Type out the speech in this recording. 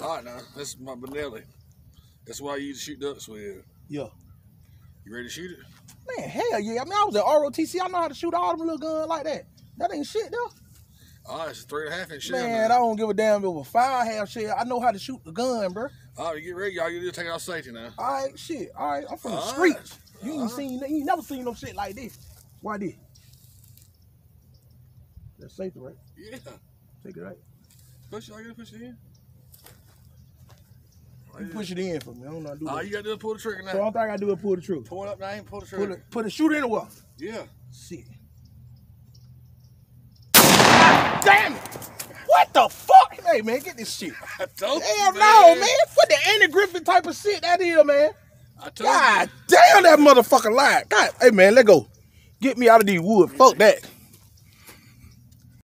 All right, now that's my Benelli. That's why you used to shoot ducks with. Yeah. You ready to shoot it? Man, hell yeah. I mean, I was at ROTC. I know how to shoot all them little guns like that. That ain't shit though. All right, it's a three and a half inch shell. Man, now. I don't give a damn if it was five half shell. I know how to shoot the gun, bro. All right, get ready. Y'all you need to take out safety now. All right, shit. All right, I'm from the streets. right. You ain't All right. seen, you ain't never seen no shit like this. Why this? That's safety, right? Yeah. Take it right. Push it. I gotta push it in. You push it in for me. I don't know how to do All that. you gotta do is pull the trigger now. So all I gotta do is pull the trigger. Pull it up now and pull the Put trigger. it, put it, shoot it anywhere. Yeah. Shit. Damn it! What the fuck? Hey man, get this shit. I told Hell you, no, man. What the Andy Griffin type of shit that is, man? I told God damn that motherfucker lied. God, hey man, let go. Get me out of these woods. Fuck that.